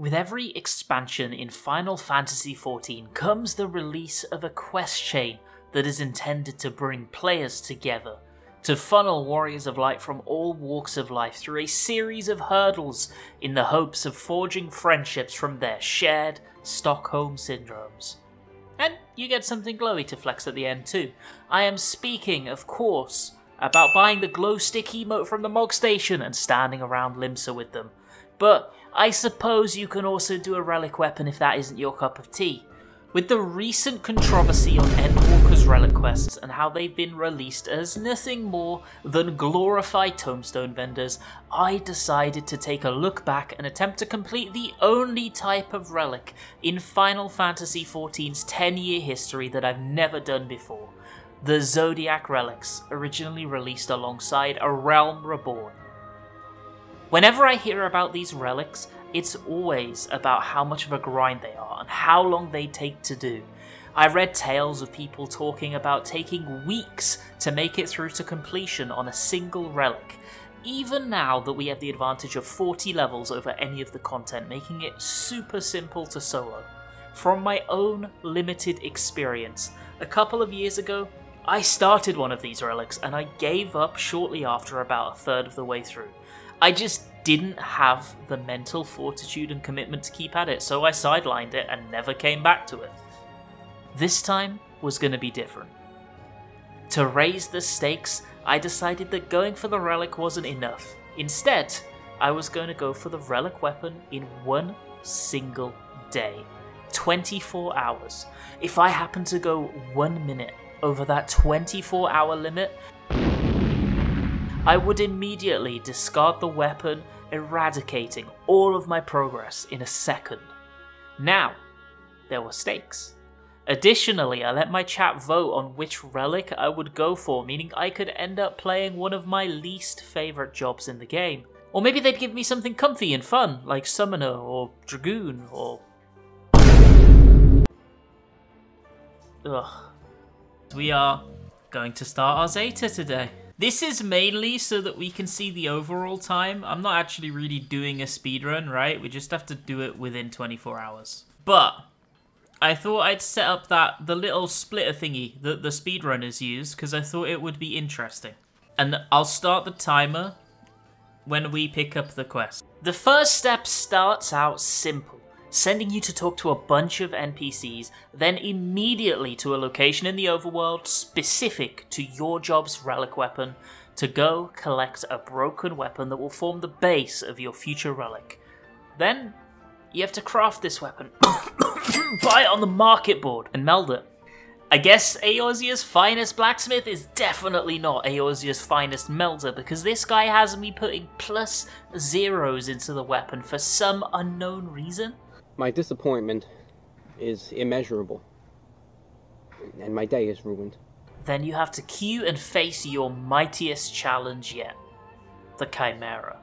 With every expansion in Final Fantasy XIV comes the release of a quest chain that is intended to bring players together, to funnel warriors of light from all walks of life through a series of hurdles in the hopes of forging friendships from their shared Stockholm syndromes. And you get something glowy to flex at the end too. I am speaking, of course, about buying the glow stick emote from the Mog Station and standing around Limsa with them. But I suppose you can also do a relic weapon if that isn't your cup of tea. With the recent controversy on Endwalker's relic quests and how they've been released as nothing more than glorified tombstone vendors, I decided to take a look back and attempt to complete the only type of relic in Final Fantasy XIV's 10 year history that I've never done before. The Zodiac Relics, originally released alongside A Realm Reborn. Whenever I hear about these relics, it's always about how much of a grind they are and how long they take to do. I read tales of people talking about taking weeks to make it through to completion on a single relic. Even now that we have the advantage of 40 levels over any of the content, making it super simple to solo. From my own limited experience, a couple of years ago, I started one of these relics and I gave up shortly after about a third of the way through. I just didn't have the mental fortitude and commitment to keep at it, so I sidelined it and never came back to it. This time was going to be different. To raise the stakes, I decided that going for the relic wasn't enough. Instead, I was going to go for the relic weapon in one single day 24 hours. If I happen to go one minute over that 24 hour limit, I would immediately discard the weapon, eradicating all of my progress in a second. Now, there were stakes. Additionally, I let my chat vote on which relic I would go for, meaning I could end up playing one of my least favourite jobs in the game. Or maybe they'd give me something comfy and fun, like Summoner or Dragoon or. Ugh. We are going to start our Zeta today. This is mainly so that we can see the overall time. I'm not actually really doing a speedrun, right? We just have to do it within 24 hours. But I thought I'd set up that the little splitter thingy that the speedrunners use because I thought it would be interesting. And I'll start the timer when we pick up the quest. The first step starts out simple sending you to talk to a bunch of NPCs, then immediately to a location in the overworld specific to your job's relic weapon to go collect a broken weapon that will form the base of your future relic. Then you have to craft this weapon, buy it on the market board, and meld it. I guess Eorzea's finest blacksmith is definitely not Eorzea's finest melder because this guy has me putting plus zeros into the weapon for some unknown reason. My disappointment is immeasurable, and my day is ruined. Then you have to queue and face your mightiest challenge yet the Chimera.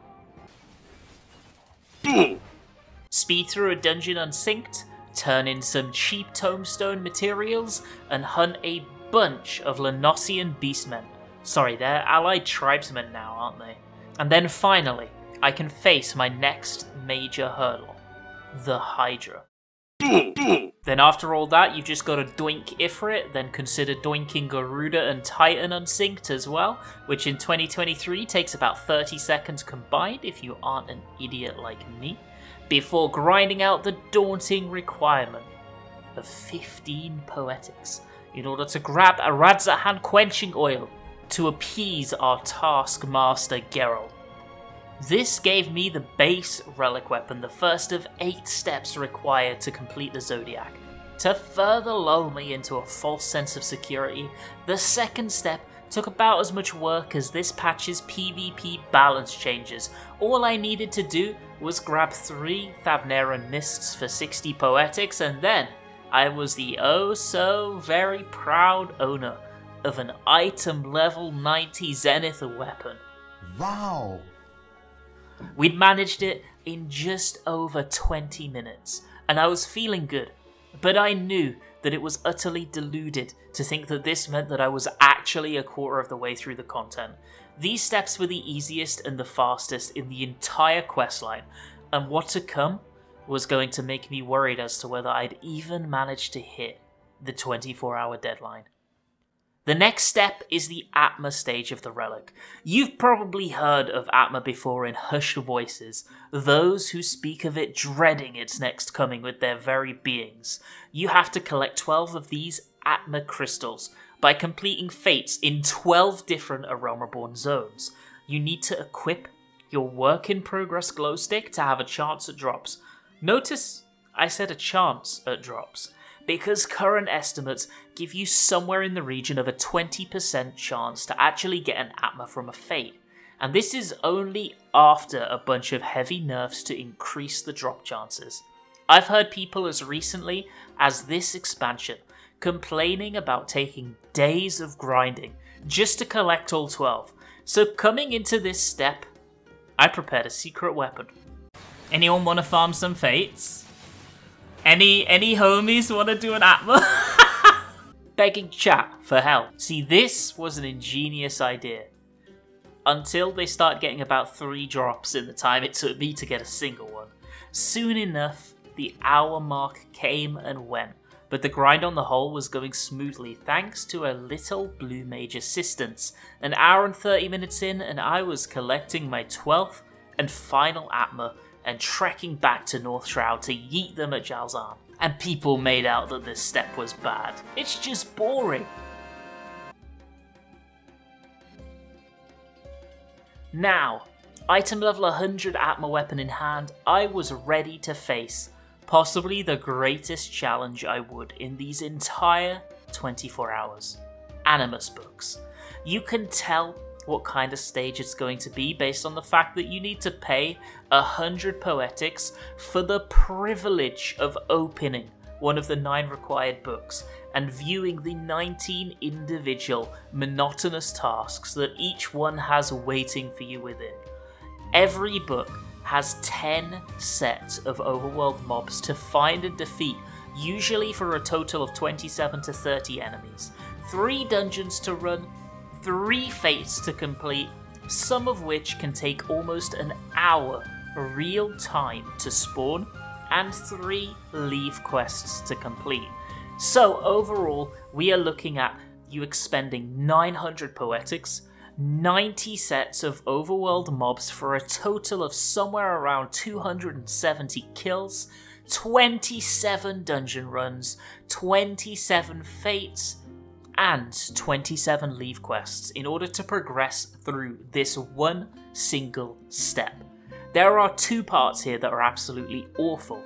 Speed through a dungeon unsynced, turn in some cheap tombstone materials, and hunt a bunch of Lenosian beastmen. Sorry, they're allied tribesmen now, aren't they? And then finally, I can face my next major hurdle the Hydra. then after all that, you've just got to doink Ifrit, then consider doinking Garuda and Titan unsynced as well, which in 2023 takes about 30 seconds combined if you aren't an idiot like me, before grinding out the daunting requirement of 15 poetics in order to grab a Radz-at-Han quenching oil to appease our taskmaster Gerolt. This gave me the base relic weapon, the first of eight steps required to complete the Zodiac. To further lull me into a false sense of security, the second step took about as much work as this patch's PvP balance changes. All I needed to do was grab 3 Thavnairian Mists for 60 Poetics, and then I was the oh so very proud owner of an item level 90 Zenith weapon. Wow! We'd managed it in just over 20 minutes, and I was feeling good. But I knew that it was utterly deluded to think that this meant that I was actually a quarter of the way through the content. These steps were the easiest and the fastest in the entire questline, and what to come was going to make me worried as to whether I'd even manage to hit the 24 hour deadline. The next step is the Atma stage of the relic. You've probably heard of Atma before in hushed voices, those who speak of it dreading its next coming with their very beings. You have to collect 12 of these Atma crystals by completing fates in 12 different Aromaborn zones. You need to equip your work in progress glow stick to have a chance at drops. Notice I said a chance at drops because current estimates give you somewhere in the region of a 20% chance to actually get an Atma from a Fate. And this is only after a bunch of heavy nerfs to increase the drop chances. I've heard people as recently as this expansion complaining about taking days of grinding just to collect all 12. So coming into this step, I prepared a secret weapon. Anyone want to farm some fates? Any any homies want to do an Atma? Begging chat for help. See, this was an ingenious idea. Until they start getting about three drops in the time it took me to get a single one. Soon enough, the hour mark came and went, but the grind on the whole was going smoothly thanks to a little blue mage assistance. An hour and 30 minutes in, and I was collecting my 12th and final Atma and trekking back to North Shroud to yeet them at Jalzahn. And people made out that this step was bad. It's just boring. Now, item level 100 Atma weapon in hand, I was ready to face possibly the greatest challenge I would in these entire 24 hours. Animus books. You can tell what kind of stage it's going to be based on the fact that you need to pay a hundred poetics for the privilege of opening one of the nine required books and viewing the 19 individual monotonous tasks that each one has waiting for you within. Every book has 10 sets of overworld mobs to find and defeat, usually for a total of 27 to 30 enemies, 3 dungeons to run, three fates to complete, some of which can take almost an hour real time to spawn, and three leave quests to complete. So, overall, we are looking at you expending 900 poetics, 90 sets of overworld mobs for a total of somewhere around 270 kills, 27 dungeon runs, 27 fates, and 27 leave quests in order to progress through this one single step. There are two parts here that are absolutely awful.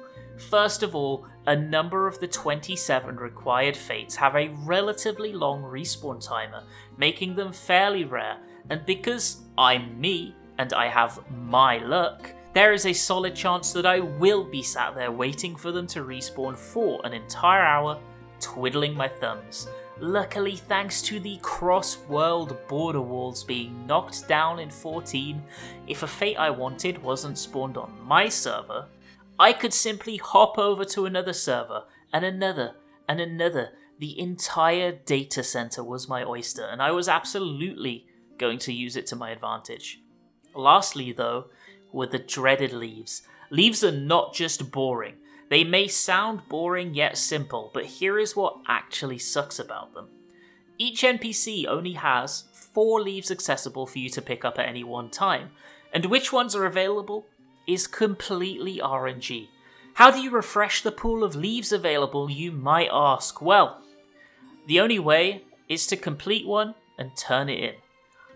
First of all, a number of the 27 required fates have a relatively long respawn timer, making them fairly rare, and because I'm me and I have my luck, there is a solid chance that I will be sat there waiting for them to respawn for an entire hour, twiddling my thumbs. Luckily, thanks to the cross-world border walls being knocked down in 14, if a fate I wanted wasn't spawned on my server, I could simply hop over to another server, and another, and another. The entire data center was my oyster, and I was absolutely going to use it to my advantage. Lastly, though, were the dreaded leaves. Leaves are not just boring, they may sound boring yet simple, but here is what actually sucks about them. Each NPC only has four leaves accessible for you to pick up at any one time, and which ones are available is completely RNG. How do you refresh the pool of leaves available, you might ask? Well, the only way is to complete one and turn it in.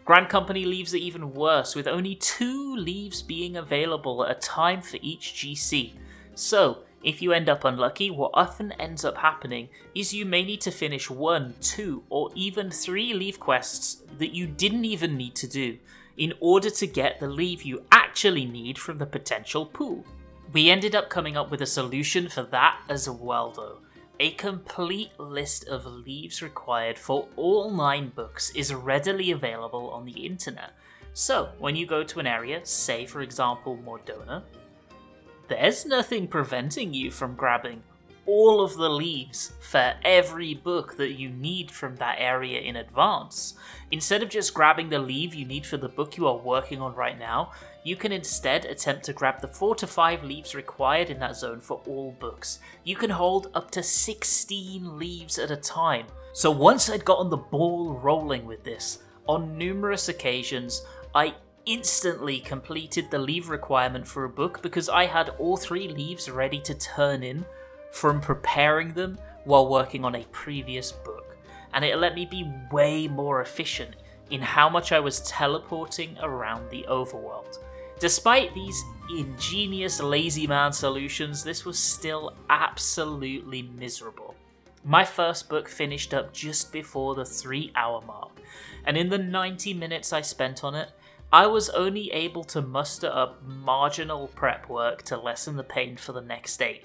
Grand Company leaves it even worse, with only two leaves being available at a time for each GC. So, if you end up unlucky, what often ends up happening is you may need to finish one, two, or even three leave quests that you didn't even need to do in order to get the leave you actually need from the potential pool. We ended up coming up with a solution for that as well though. A complete list of leaves required for all 9 books is readily available on the internet. So, when you go to an area, say for example Mor Dhona, there's nothing preventing you from grabbing all of the leaves for every book that you need from that area in advance. Instead of just grabbing the leave you need for the book you are working on right now, you can instead attempt to grab the 4 to 5 leaves required in that zone for all books. You can hold up to 16 leaves at a time. So once I'd gotten the ball rolling with this, on numerous occasions, I instantly completed the leave requirement for a book because I had all three leaves ready to turn in from preparing them while working on a previous book. And it let me be way more efficient in how much I was teleporting around the overworld. Despite these ingenious lazy man solutions, this was still absolutely miserable. My first book finished up just before the 3 hour mark, and in the 90 minutes I spent on it, I was only able to muster up marginal prep work to lessen the pain for the next day.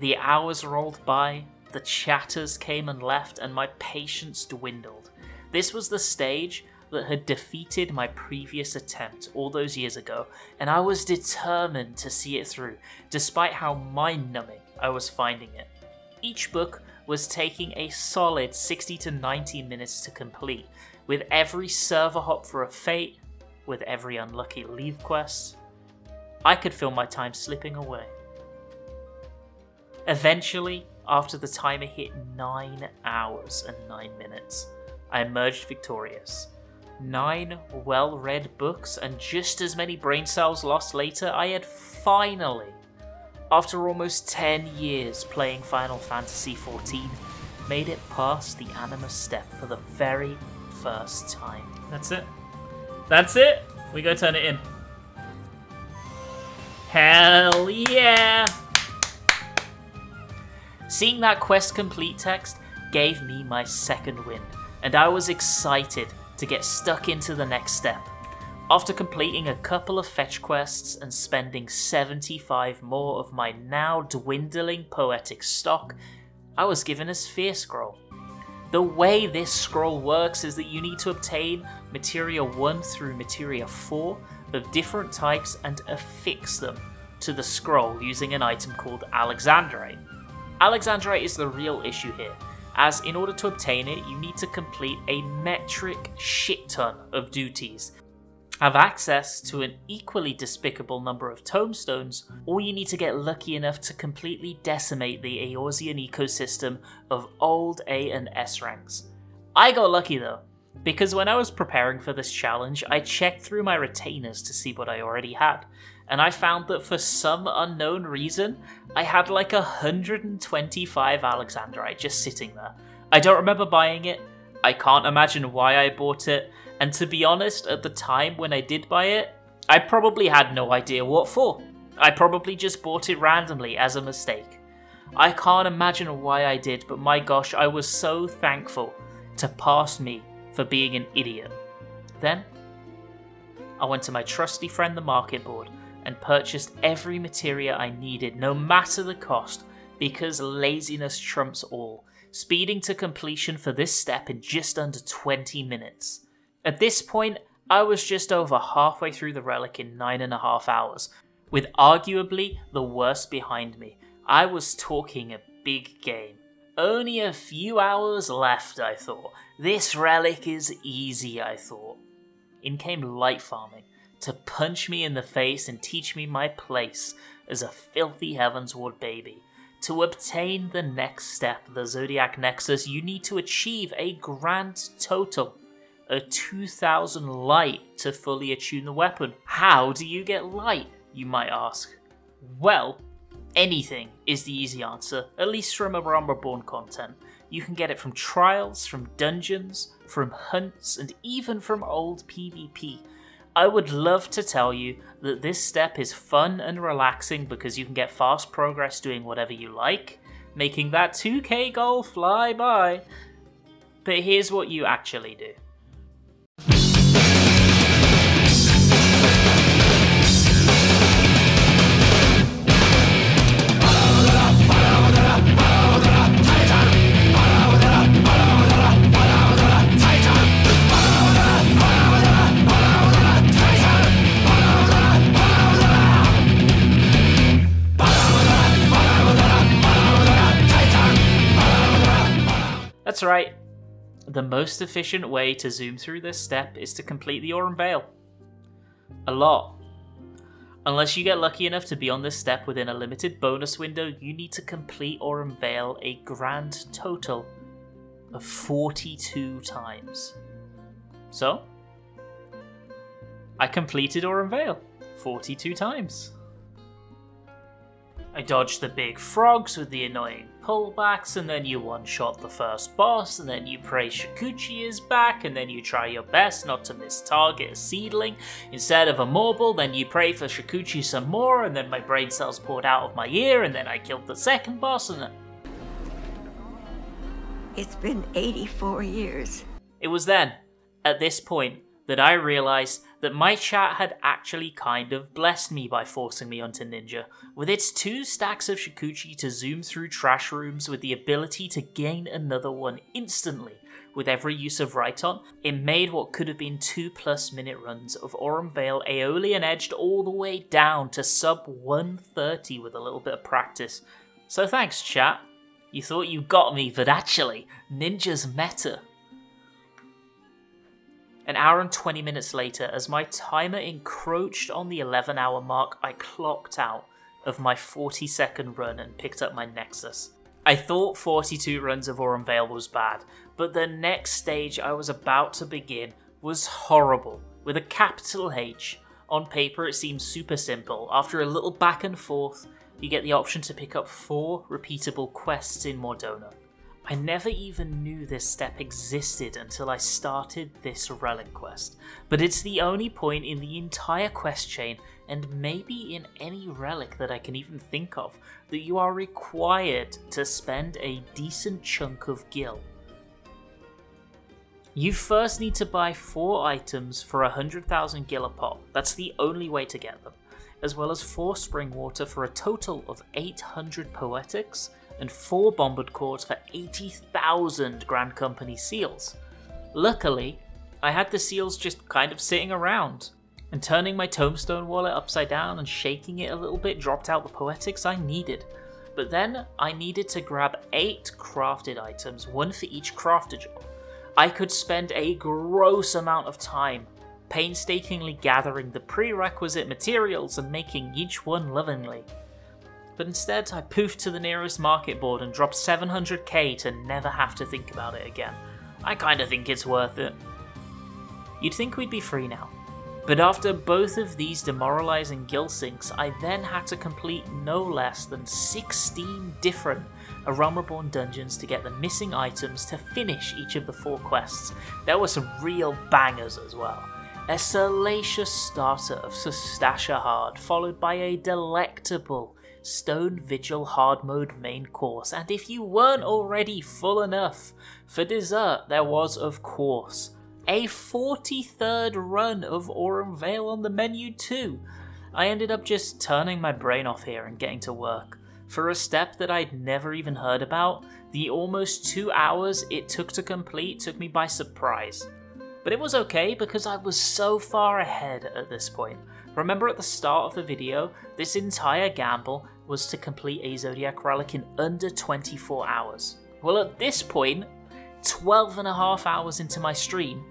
The hours rolled by, the chatters came and left, and my patience dwindled. This was the stage that had defeated my previous attempt all those years ago, and I was determined to see it through, despite how mind numbing I was finding it. Each book was taking a solid 60 to 90 minutes to complete, with every server hop for a fate, with every unlucky leave quest. I could feel my time slipping away. Eventually, after the timer hit 9 hours and 9 minutes, I emerged victorious nine well read books, and just as many brain cells lost later, I had finally, after almost 10 years playing Final Fantasy XIV, made it past the Animus step for the very first time. That's it. That's it. We go turn it in. Hell yeah! Seeing that quest complete text gave me my second win, and I was excited to get stuck into the next step. After completing a couple of fetch quests and spending 75 more of my now dwindling poetic stock, I was given a sphere scroll. The way this scroll works is that you need to obtain materia 1 through materia 4 of different types and affix them to the scroll using an item called Alexandrite. Alexandrite is the real issue here, as in order to obtain it, you need to complete a metric shit ton of duties, have access to an equally despicable number of tomestones, or you need to get lucky enough to completely decimate the Eorzean ecosystem of old A and S ranks. I got lucky though, because when I was preparing for this challenge, I checked through my retainers to see what I already had, and I found that for some unknown reason, I had like 125 Alexandrite just sitting there. I don't remember buying it, I can't imagine why I bought it, and to be honest, at the time when I did buy it, I probably had no idea what for. I probably just bought it randomly as a mistake. I can't imagine why I did, but my gosh, I was so thankful to pass me for being an idiot. Then, I went to my trusty friend the market board and purchased every materia I needed, no matter the cost, because laziness trumps all, speeding to completion for this step in just under 20 minutes. At this point, I was just over halfway through the relic in nine and a half hours, with arguably the worst behind me. I was talking a big game. Only a few hours left, I thought. This relic is easy, I thought. In came light farming, to punch me in the face and teach me my place as a filthy Heavensward baby. To obtain the next step, the Zodiac Nexus, you need to achieve a grand total a 2000 light to fully attune the weapon. How do you get light, you might ask? Well, anything is the easy answer, at least from Realm Reborn content. You can get it from trials, from dungeons, from hunts, and even from old PvP. I would love to tell you that this step is fun and relaxing because you can get fast progress doing whatever you like, making that 2k goal fly by. But here's what you actually do. That's right. The most efficient way to zoom through this step is to complete the Aurum Vale. A lot, Unless you get lucky enough to be on this step within a limited bonus window, you need to complete Aurum Vale a grand total of 42 times. So, I completed Aurum Vale 42 times. I dodged the big frogs with the annoying pullbacks, and then you one shot the first boss, and then you pray Shukuchi is back, and then you try your best not to miss target a seedling instead of a marble, then you pray for Shukuchi some more, and then my brain cells poured out of my ear, and then I killed the second boss, and then. It's been 84 years. It was then, at this point, that I realised that my chat had actually kind of blessed me by forcing me onto Ninja, with its two stacks of Shukuchi to zoom through trash rooms with the ability to gain another one instantly. With every use of Riton, it made what could have been two plus minute runs of Aurum Vale Aeolian edged all the way down to sub 130 with a little bit of practice. So thanks, chat. You thought you got me, but actually, Ninja's meta. An hour and 20 minutes later, as my timer encroached on the 11 hour mark, I clocked out of my 40 second run and picked up my Nexus. I thought 42 runs of Aurum Vale was bad, but the next stage I was about to begin was horrible, with a capital H. On paper, it seems super simple. After a little back and forth, you get the option to pick up four repeatable quests in Mor Dhona. I never even knew this step existed until I started this relic quest, but it's the only point in the entire quest chain, and maybe in any relic that I can even think of, that you are required to spend a decent chunk of gil. You first need to buy 4 items for 100,000 gil a pop, that's the only way to get them, as well as 4 spring water for a total of 800 poetics, and 4 bombard cores for 80,000 Grand Company seals. Luckily, I had the seals just kind of sitting around, and turning my tombstone wallet upside down and shaking it a little bit dropped out the poetics I needed. But then I needed to grab 8 crafted items, one for each crafter job. I could spend a gross amount of time painstakingly gathering the prerequisite materials and making each one lovingly but instead I poofed to the nearest market board and dropped 700k to never have to think about it again. I kinda think it's worth it. You'd think we'd be free now. But after both of these demoralizing gil sinks, I then had to complete no less than 16 different A Realm Reborn dungeons to get the missing items to finish each of the four quests. There were some real bangers as well. A salacious starter of Sastasha Hard, followed by a delectable Stone Vigil hard mode main course, and if you weren't already full enough, for dessert there was, of course, a 43rd run of Aurum Vale on the menu too. I ended up just turning my brain off here and getting to work. For a step that I'd never even heard about, the almost two hours it took to complete took me by surprise. But it was okay because I was so far ahead at this point. Remember at the start of the video, this entire gamble was to complete a Zodiac Relic in under 24 hours. Well, at this point, 12 and a half hours into my stream,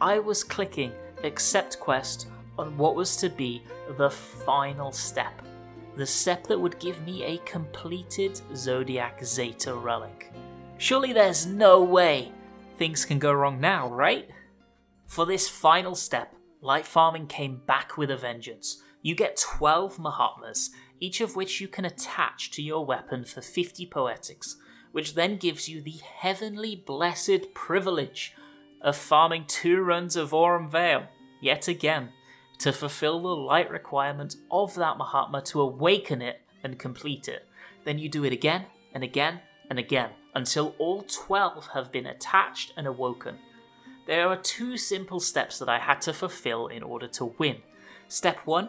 I was clicking accept quest on what was to be the final step. The step that would give me a completed Zodiac Zeta relic. Surely there's no way things can go wrong now, right? For this final step, light farming came back with a vengeance. You get 12 Mahatmas each of which you can attach to your weapon for 50 poetics, which then gives you the heavenly blessed privilege of farming two runs of Aurum Vale, yet again, to fulfill the light requirement of that Mahatma to awaken it and complete it. Then you do it again and again and again until all 12 have been attached and awoken. There are two simple steps that I had to fulfill in order to win. Step 1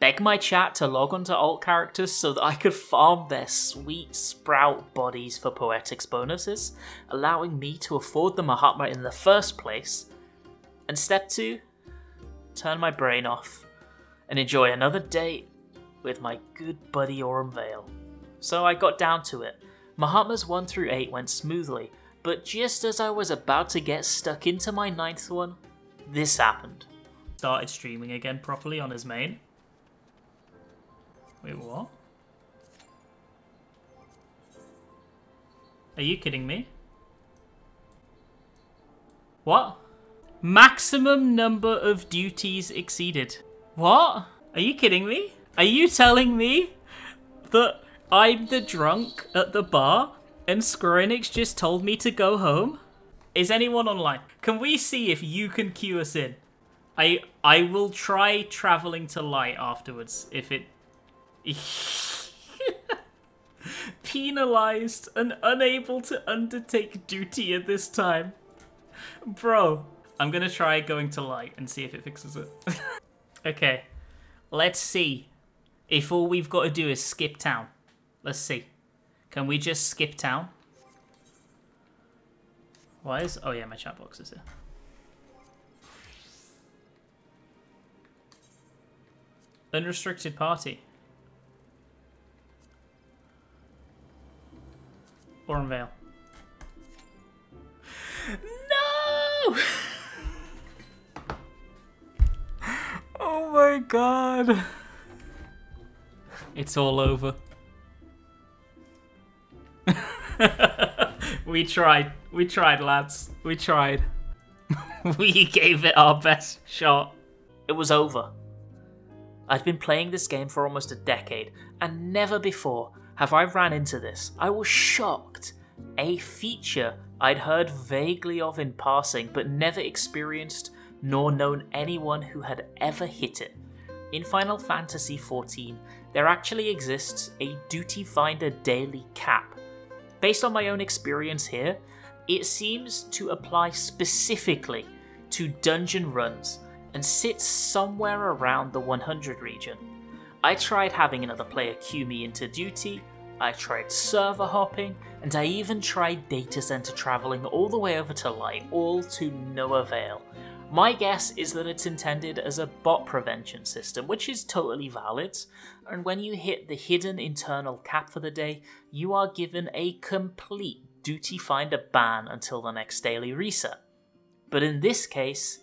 beg my chat to log onto alt characters so that I could farm their sweet sprout bodies for poetics bonuses, allowing me to afford the Mahatma in the first place. And step two, turn my brain off and enjoy another date with my good buddy Aurum Vale. So I got down to it. Mahatmas 1 through 8 went smoothly, but just as I was about to get stuck into my ninth one, this happened. Started streaming again properly on his main Wait, what? Are you kidding me? What? Maximum number of duties exceeded. What? Are you kidding me? Are you telling me that I'm the drunk at the bar and Square just told me to go home? Is anyone online? Can we see if you can queue us in? I I will try traveling to light afterwards if it penalized and unable to undertake duty at this time. Bro, I'm gonna try going to light and see if it fixes it. okay, let's see if all we've got to do is skip town. Let's see. Can we just skip town? Why is... Oh yeah, my chat box is here. Unrestricted party. Aurum Vale. No! oh my god. It's all over. we tried. We tried, lads. We tried. we gave it our best shot. It was over. I'd been playing this game for almost a decade, and never before have I ran into this. I was shocked. A feature I'd heard vaguely of in passing, but never experienced nor known anyone who had ever hit it. In Final Fantasy XIV, there actually exists a Duty Finder daily cap. Based on my own experience here, it seems to apply specifically to dungeon runs and sits somewhere around the 100 region. I tried having another player queue me into duty, I tried server hopping, and I even tried data center traveling all the way over to light, all to no avail. My guess is that it's intended as a bot prevention system, which is totally valid, and when you hit the hidden internal cap for the day, you are given a complete duty finder ban until the next daily reset. But in this case,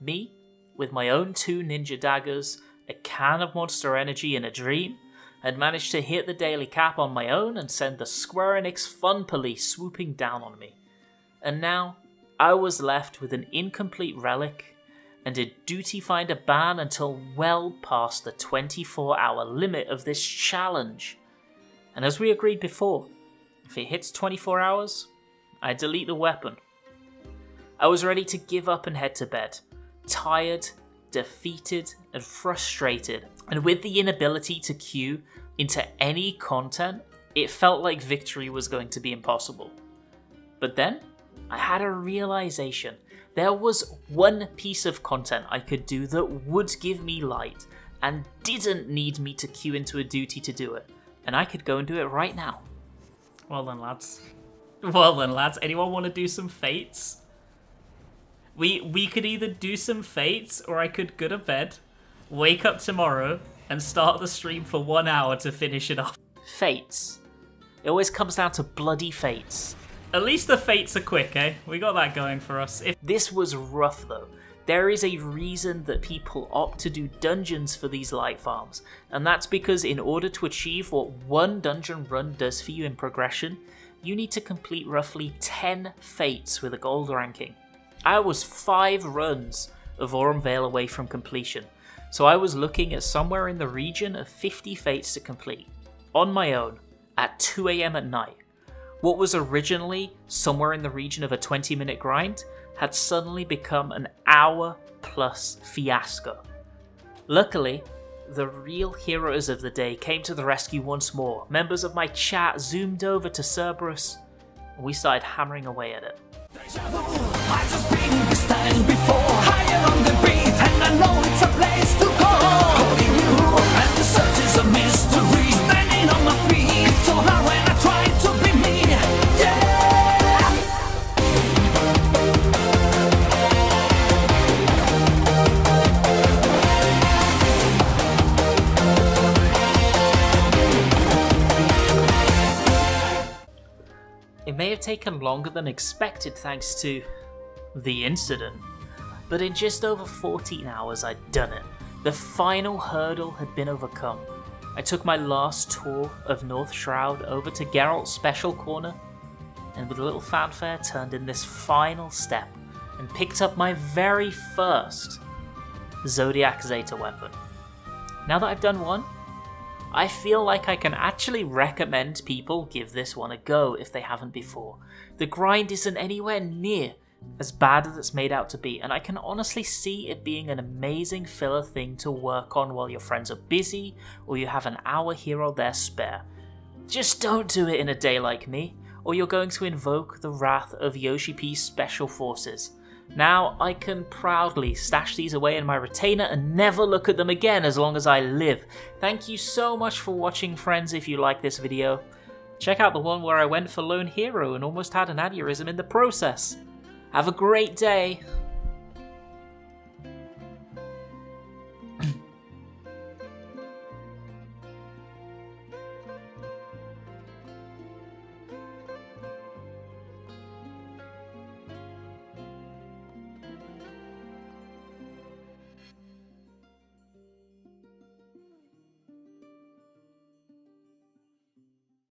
me, with my own two ninja daggers, a can of monster energy, and a dream, had managed to hit the daily cap on my own and send the Square Enix fun police swooping down on me. And now, I was left with an incomplete relic and a duty finder ban until well past the 24 hour limit of this challenge. And as we agreed before, if it hits 24 hours, I delete the weapon. I was ready to give up and head to bed, tired, defeated, and frustrated, and with the inability to queue into any content, it felt like victory was going to be impossible. But then, I had a realization. There was one piece of content I could do that would give me light and didn't need me to queue into a duty to do it. And I could go and do it right now. Well then, lads. Well then, lads. Anyone want to do some fates? We we could either do some fates or I could go to bed, wake up tomorrow, and start the stream for one hour to finish it off. Fates. It always comes down to bloody fates. At least the fates are quick, eh? We got that going for us. If this was rough though, there is a reason that people opt to do dungeons for these light farms, and that's because in order to achieve what one dungeon run does for you in progression, you need to complete roughly 10 fates with a gold ranking. I was 5 runs of Aurum Vale away from completion, so I was looking at somewhere in the region of 50 fates to complete, on my own, at 2am at night. What was originally somewhere in the region of a 20 minute grind had suddenly become an hour plus fiasco. Luckily, the real heroes of the day came to the rescue once more. Members of my chat zoomed over to Cerberus, and we started hammering away at it. It may have taken longer than expected thanks to the incident, but in just over 14 hours I'd done it. The final hurdle had been overcome. I took my last tour of North Shroud over to Gerolt's Special Corner, and with a little fanfare turned in this final step and picked up my very first Zodiac Zeta weapon. Now that I've done one, I feel like I can actually recommend people give this one a go if they haven't before. The grind isn't anywhere near as bad as it's made out to be, and I can honestly see it being an amazing filler thing to work on while your friends are busy or you have an hour here or there spare. Just don't do it in a day like me, or you're going to invoke the wrath of Yoshi P's special forces. Now I can proudly stash these away in my retainer and never look at them again as long as I live. Thank you so much for watching friends if you like this video. Check out the one where I went for Lone Hero and almost had an aneurysm in the process. Have a great day.